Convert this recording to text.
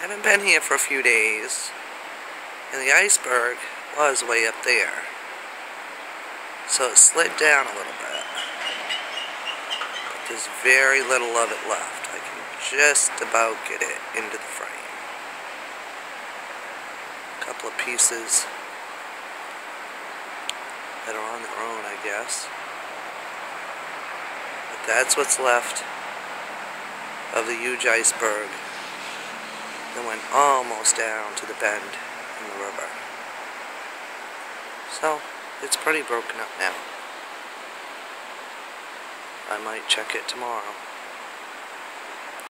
haven't been here for a few days, and the iceberg was way up there. So it slid down a little bit. But there's very little of it left. I can just about get it into the frame. A couple of pieces that are on their own, I guess. But that's what's left of the huge iceberg that went almost down to the bend in the river. So, it's pretty broken up now. I might check it tomorrow.